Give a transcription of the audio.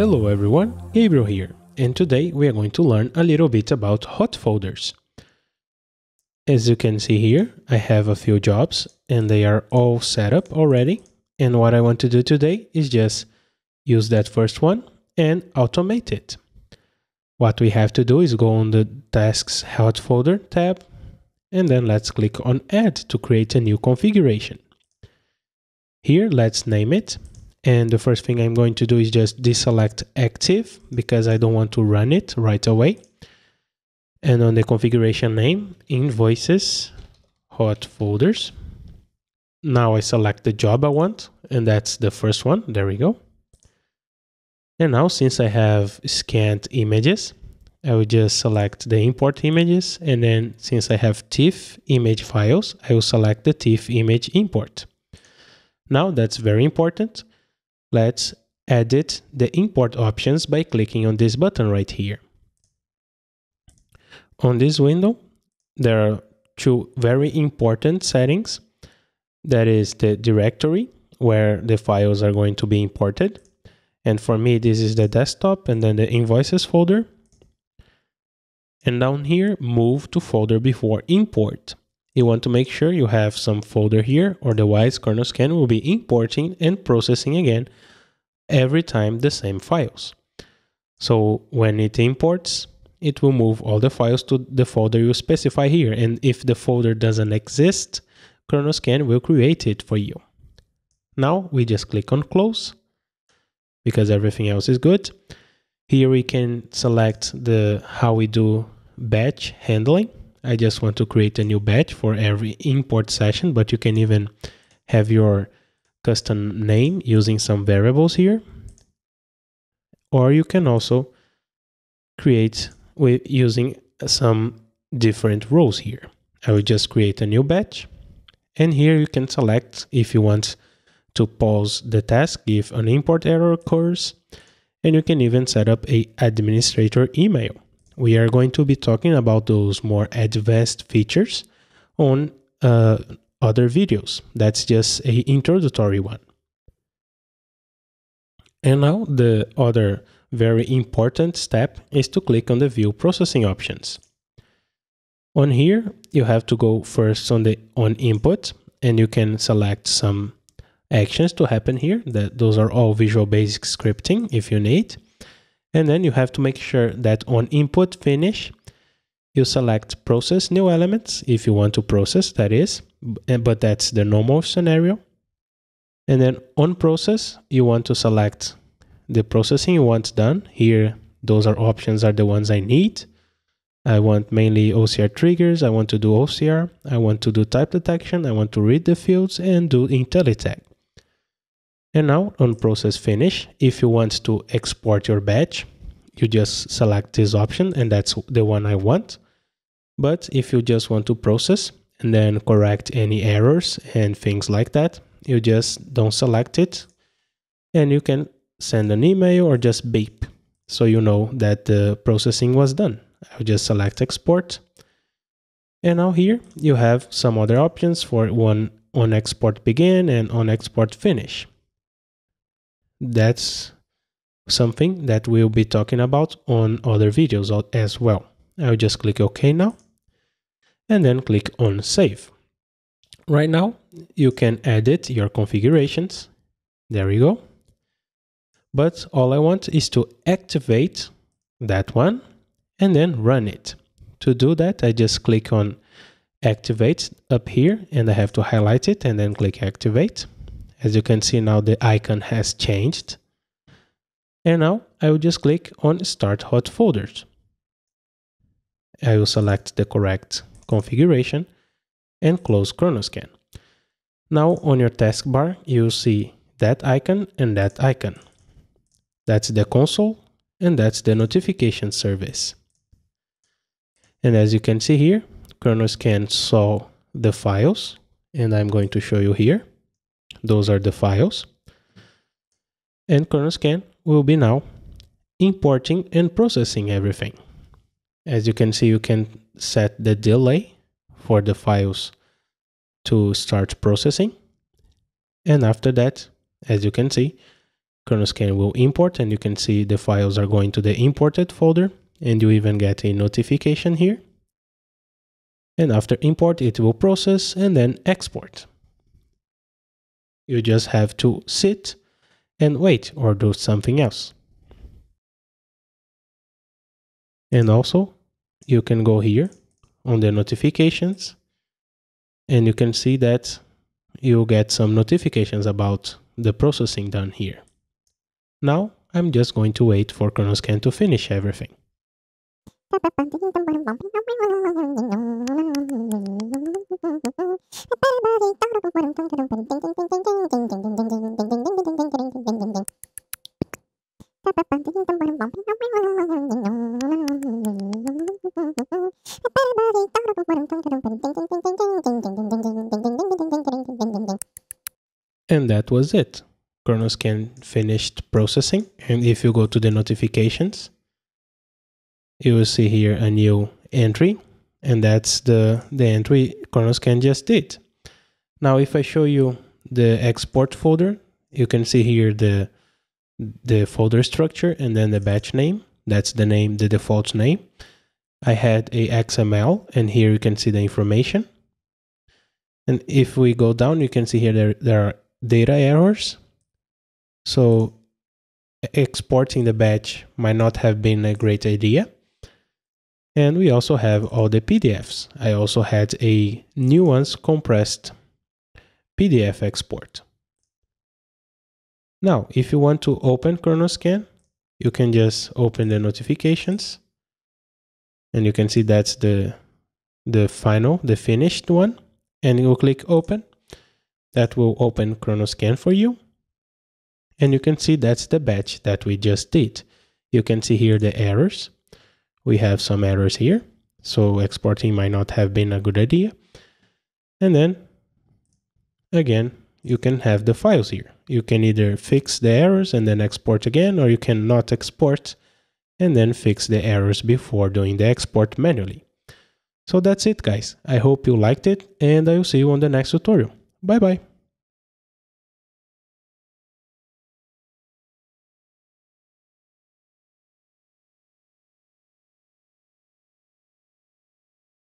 Hello everyone, Gabriel here, and today we are going to learn a little bit about hot folders. As you can see here, I have a few jobs and they are all set up already. And what I want to do today is just use that first one and automate it. What we have to do is go on the Tasks Hot Folder tab, and then let's click on Add to create a new configuration. Here, let's name it and the first thing I'm going to do is just deselect active because I don't want to run it right away. And on the configuration name, invoices, hot folders. Now I select the job I want, and that's the first one. There we go. And now since I have scanned images, I will just select the import images. And then since I have TIFF image files, I will select the TIFF image import. Now that's very important. Let's edit the import options by clicking on this button right here. On this window, there are two very important settings. That is the directory where the files are going to be imported. And for me, this is the desktop and then the invoices folder. And down here, move to folder before import. You want to make sure you have some folder here, otherwise ChronoScan will be importing and processing again every time the same files. So when it imports, it will move all the files to the folder you specify here. And if the folder doesn't exist, ChronoScan will create it for you. Now we just click on close because everything else is good. Here we can select the how we do batch handling. I just want to create a new batch for every import session, but you can even have your custom name using some variables here. Or you can also create with using some different rows here. I will just create a new batch. And here you can select if you want to pause the task if an import error occurs. And you can even set up a administrator email. We are going to be talking about those more advanced features on uh, other videos. That's just a introductory one. And now the other very important step is to click on the view processing options. On here, you have to go first on the on input and you can select some actions to happen here. That those are all Visual Basic scripting if you need. And then you have to make sure that on input finish, you select process new elements if you want to process, that is, but that's the normal scenario. And then on process, you want to select the processing you want done. Here, those are options are the ones I need. I want mainly OCR triggers. I want to do OCR. I want to do type detection. I want to read the fields and do IntelliTag. And now on process finish, if you want to export your batch, you just select this option and that's the one I want. But if you just want to process and then correct any errors and things like that, you just don't select it and you can send an email or just beep so you know that the processing was done. I'll just select export. And now here you have some other options for one on export begin and on export finish. That's something that we'll be talking about on other videos as well. I'll just click OK now and then click on Save. Right now, you can edit your configurations. There you go. But all I want is to activate that one and then run it. To do that, I just click on Activate up here and I have to highlight it and then click Activate. As you can see now, the icon has changed. And now I will just click on Start Hot Folders. I will select the correct configuration and close ChronoScan. Now on your taskbar, you'll see that icon and that icon. That's the console and that's the notification service. And as you can see here, ChronoScan saw the files and I'm going to show you here. Those are the files. And ChronoScan will be now importing and processing everything. As you can see, you can set the delay for the files to start processing. And after that, as you can see, ChronoScan will import and you can see the files are going to the imported folder and you even get a notification here. And after import, it will process and then export. You just have to sit and wait or do something else. And also, you can go here on the notifications and you can see that you'll get some notifications about the processing done here. Now, I'm just going to wait for ChronoScan to finish everything. And that was it. ChronoScan finished processing. And if you go to the notifications, you will see here a new entry. And that's the, the entry ChronoScan just did. Now, if I show you the export folder, you can see here the, the folder structure and then the batch name. That's the name, the default name. I had a XML and here you can see the information. And if we go down, you can see here there, there are data errors. So exporting the batch might not have been a great idea. And we also have all the PDFs. I also had a nuance compressed PDF export. Now, if you want to open ChronoScan, you can just open the notifications. And you can see that's the, the final, the finished one. And you click open that will open ChronoScan for you. And you can see that's the batch that we just did. You can see here the errors. We have some errors here. So exporting might not have been a good idea. And then again, you can have the files here. You can either fix the errors and then export again, or you can not export and then fix the errors before doing the export manually. So that's it guys. I hope you liked it and I will see you on the next tutorial. Bye bye.